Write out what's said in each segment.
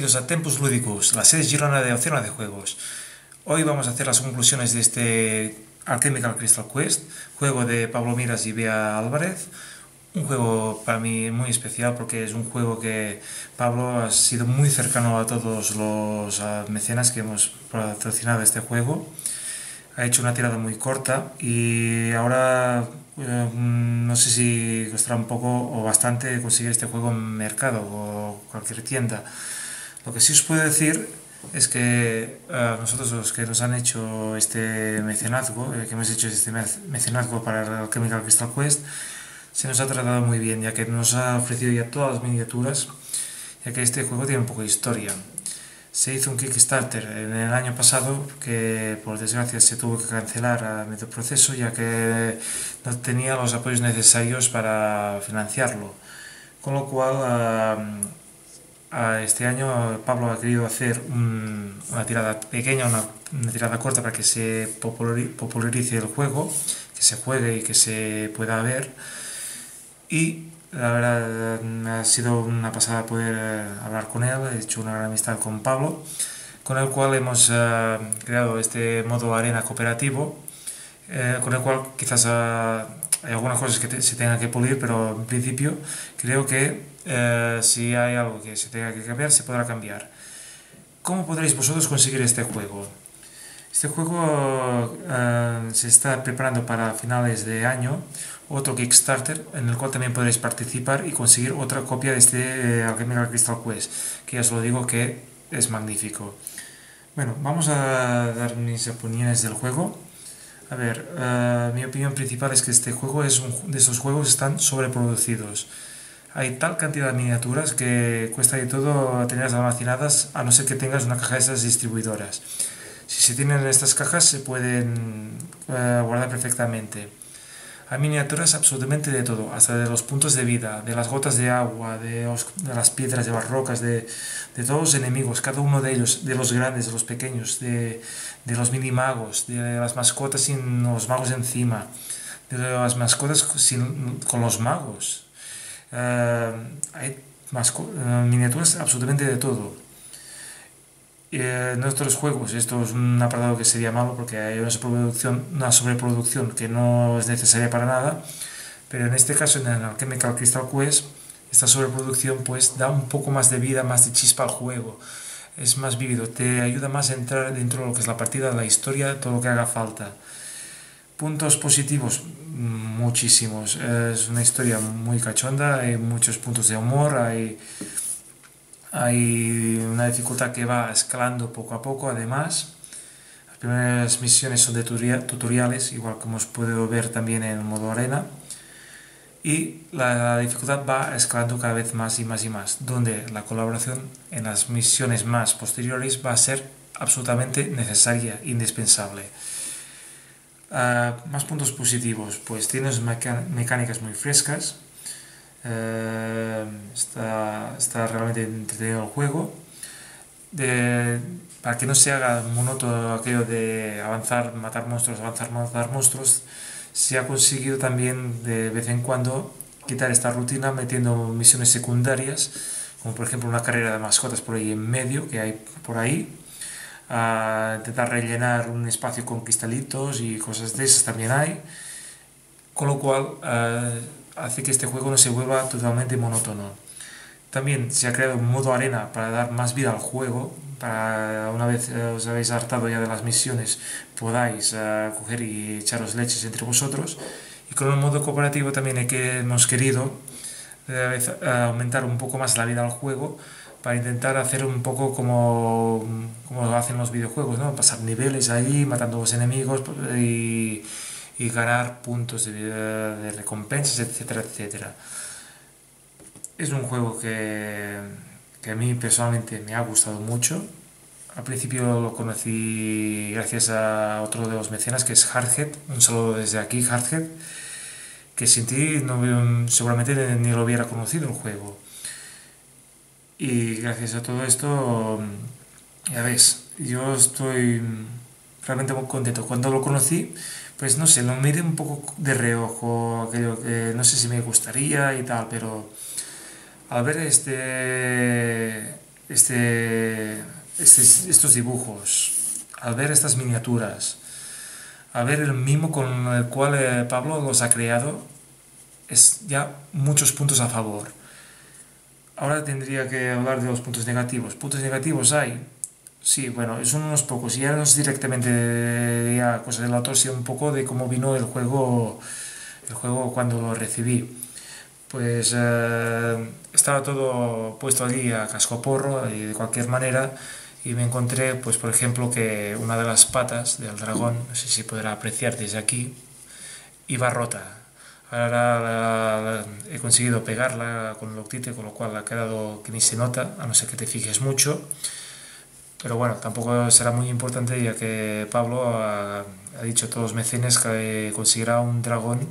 bienvenidos a Tempus Ludicus, la serie girona de Océano de Juegos. Hoy vamos a hacer las conclusiones de este Alchemical Crystal Quest, juego de Pablo Miras y Bea Álvarez. Un juego para mí muy especial porque es un juego que Pablo ha sido muy cercano a todos los mecenas que hemos patrocinado este juego. Ha hecho una tirada muy corta y ahora eh, no sé si costará un poco o bastante conseguir este juego en mercado o cualquier tienda. Lo que sí os puedo decir es que eh, nosotros los que nos han hecho este mecenazgo, eh, que hemos hecho este mecenazgo para el Chemical Crystal Quest, se nos ha tratado muy bien, ya que nos ha ofrecido ya todas las miniaturas, ya que este juego tiene un poco de historia se hizo un Kickstarter en el año pasado que por desgracia se tuvo que cancelar a medio proceso ya que no tenía los apoyos necesarios para financiarlo. Con lo cual a este año Pablo ha querido hacer una tirada pequeña, una, una, tirada corta para que se popularice el juego, que se juegue y que se pueda ver. Y la verdad ha sido una pasada poder eh, hablar con él, he hecho una gran amistad con Pablo, con el cual hemos eh, creado este modo arena cooperativo, eh, con el cual quizás hay algunas cosas que se tengan que pulir, pero en principio creo que si hay algo que se tenga que cambiar, se podrá cambiar. ¿Cómo podréis vosotros conseguir este juego? Este juego se está preparando para finales de año otro Kickstarter en el cual también podréis participar y conseguir otra copia de este Alchemical Crystal Quest, que ya os lo digo que es magnífico. Bueno, vamos a dar mis opiniones del juego. A ver, uh, mi opinión principal es que este juego es un, de esos juegos están sobreproducidos. Hay tal cantidad de miniaturas que cuesta de todo tenerlas almacenadas a no ser que tengas una caja de esas distribuidoras. Si se tienen estas cajas se pueden uh, guardar perfectamente. Hay miniaturas absolutamente de todo, hasta de los puntos de vida, de las gotas de agua, de, las piedras, de las rocas, de, todos los enemigos, cada uno de ellos, de los grandes, de los pequeños, de, los mini magos, de las mascotas sin los magos encima, de las mascotas con los magos. Eh, hay eh, miniaturas absolutamente de todo. Eh, nuestros juegos, esto es un apartado que sería malo porque hay una sobreproducción, una sobreproducción que no es necesaria para nada, pero en este caso en el Alchemical Crystal Quest, esta sobreproducción pues da un poco más de vida, más de chispa al juego, es más vívido, te ayuda más a entrar dentro de lo que es la partida, la historia, todo lo que haga falta. Puntos positivos, muchísimos. Es una historia muy cachonda, hay muchos puntos de humor, hay hay una dificultad que va escalando poco a poco, además. Las primeras misiones son de tutoriales, igual como os puedo ver también en modo arena. Y la dificultad va escalando cada vez más y más y más, donde la colaboración en las misiones más posteriores va a ser absolutamente necesaria, indispensable. Ah, más puntos positivos, pues tienes mecánicas muy frescas, eh, está, está, realmente entretenido el juego. De, para que no se haga monótono aquello de avanzar, matar monstruos, avanzar, matar monstruos, se ha conseguido también de vez en cuando quitar esta rutina metiendo misiones secundarias, como por ejemplo una carrera de mascotas por ahí en medio que hay por ahí, a intentar rellenar un espacio con cristalitos y cosas de esas también hay, con lo cual eh, hace que este juego no se vuelva totalmente monótono. También se ha creado un modo arena para dar más vida al juego, para una vez eh, os habéis hartado ya de las misiones podáis uh, coger y echaros leches entre vosotros. Y con el modo cooperativo también que hemos querido vez, aumentar un poco más la vida al juego para intentar hacer un poco como, como lo hacen los videojuegos, ¿no? pasar niveles ahí, matando a los enemigos y y ganar puntos de, de recompensas, etcétera, etcétera. Es un juego que, que, a mí personalmente me ha gustado mucho. Al principio lo conocí gracias a otro de los mecenas que es Hardhead. Un saludo desde aquí, Hardhead. Que sin ti no, seguramente ni lo hubiera conocido el juego. Y gracias a todo esto, ya ves, yo estoy realmente muy contento. Cuando lo conocí, pues no sé, lo miré un poco de reojo, aquello que no sé si me gustaría y tal, pero al ver este, este, estos dibujos, al ver estas miniaturas, al ver el mimo con el cual eh, Pablo los ha creado, es ya muchos puntos a favor. Ahora tendría que hablar de los puntos negativos. ¿Puntos negativos hay? Sí, bueno, son unos pocos. Y ya no es directamente ya cosa del autor, sino un poco de cómo vino el juego, el juego cuando lo recibí. Pues eh, estaba todo puesto allí a cascoporro y de cualquier manera y me encontré, pues por ejemplo, que una de las patas del dragón, no sé si podrá apreciar desde aquí, iba rota. Ahora he conseguido pegarla con el octite, con lo cual ha quedado que ni se nota, a no ser que te fijes mucho. Pero bueno, tampoco será muy importante ya que Pablo ha, dicho a todos los mecenes que conseguirá un dragón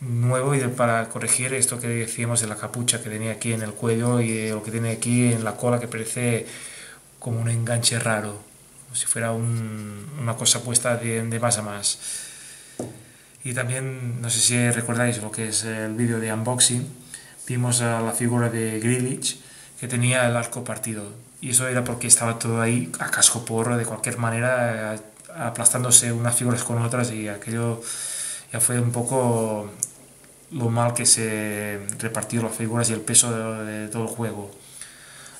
nuevo y para corregir esto que decíamos de la capucha que tenía aquí en el cuello y lo que tiene aquí en la cola que parece como un enganche raro, como si fuera una cosa puesta de, de más a más. Y también, no sé si recordáis lo que es el vídeo de unboxing, vimos a la figura de Grilich que tenía el arco partido. Y eso era porque estaba todo ahí a casco porro, de cualquier manera, aplastándose unas figuras con otras y aquello ya fue un poco lo mal que se repartió las figuras y el peso de, de todo el juego.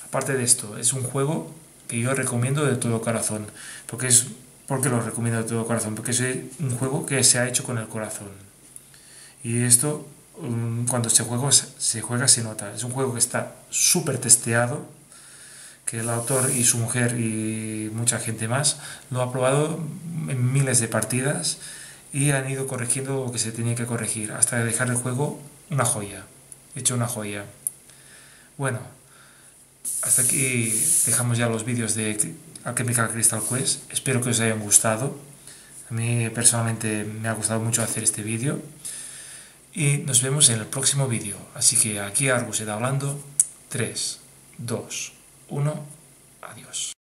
Aparte de esto, es un juego que yo recomiendo de todo corazón, porque es ¿Por qué lo recomiendo de todo corazón? Porque es un juego que se ha hecho con el corazón. Y esto, mm, cuando se juega, se juega, se nota. Es un juego que está súper testeado, que el autor y su mujer y mucha gente más lo ha probado en miles de partidas y han ido corrigiendo lo que se tenía que corregir, hasta dejar el juego una joya, hecho una joya. Bueno, hasta aquí dejamos ya los vídeos de Alchemical Crystal Quest. Espero que os hayan gustado. A mí personalmente me ha gustado mucho hacer este vídeo. Y nos vemos en el próximo vídeo. Así que aquí Argus está hablando. 3, 2, 1, adiós.